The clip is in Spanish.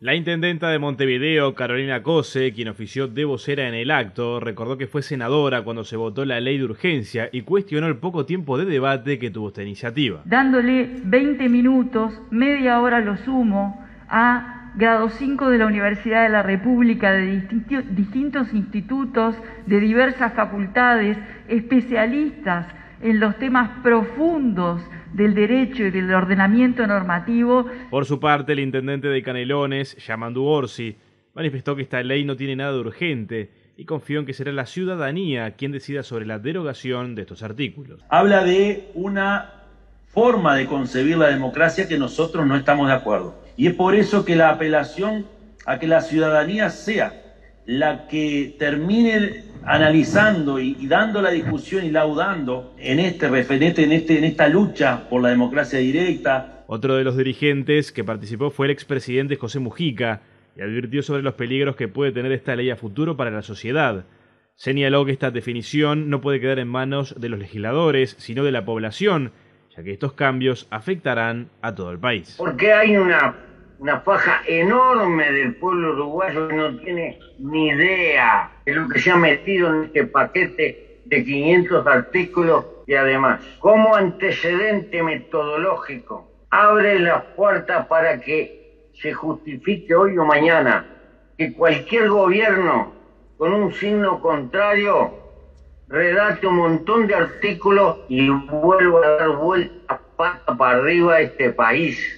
La intendenta de Montevideo, Carolina Cose, quien ofició de vocera en el acto, recordó que fue senadora cuando se votó la ley de urgencia y cuestionó el poco tiempo de debate que tuvo esta iniciativa. Dándole 20 minutos, media hora lo sumo, a grado 5 de la Universidad de la República, de distintos institutos, de diversas facultades, especialistas en los temas profundos del derecho y del ordenamiento normativo. Por su parte, el intendente de Canelones, Yamandu Orsi, manifestó que esta ley no tiene nada de urgente y confió en que será la ciudadanía quien decida sobre la derogación de estos artículos. Habla de una forma de concebir la democracia que nosotros no estamos de acuerdo. Y es por eso que la apelación a que la ciudadanía sea la que termine analizando y, dando la discusión y laudando en este referente, en, este, en esta lucha por la democracia directa. Otro de los dirigentes que participó fue el expresidente José Mujica y advirtió sobre los peligros que puede tener esta ley a futuro para la sociedad. Señaló que esta definición no puede quedar en manos de los legisladores, sino de la población, ya que estos cambios afectarán a todo el país. Porque hay una una faja enorme del pueblo uruguayo que no tiene ni idea de lo que se ha metido en este paquete de 500 artículos y además, como antecedente metodológico, abre las puertas para que se justifique hoy o mañana que cualquier gobierno con un signo contrario redacte un montón de artículos y vuelva a dar vueltas para arriba a este país.